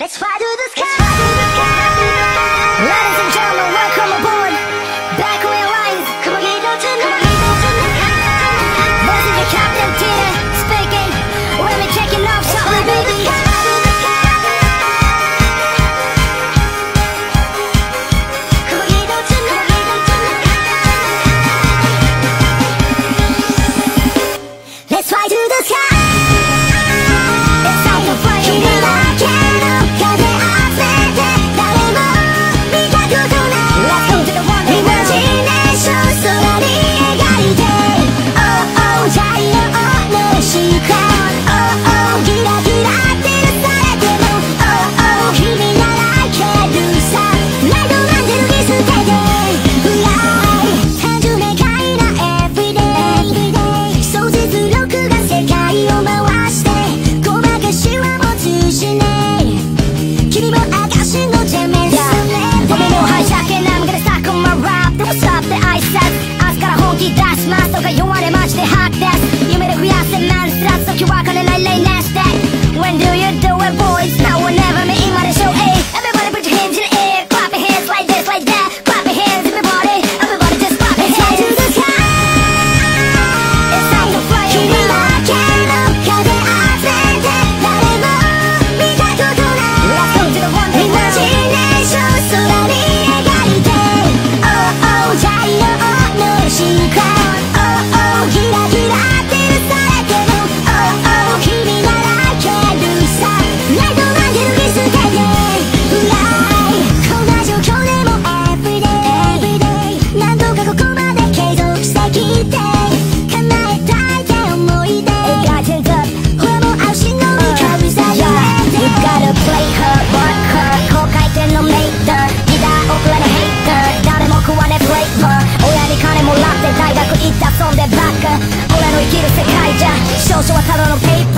Let's fly to the sky. じゃ少々はただのペーパー